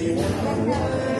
you.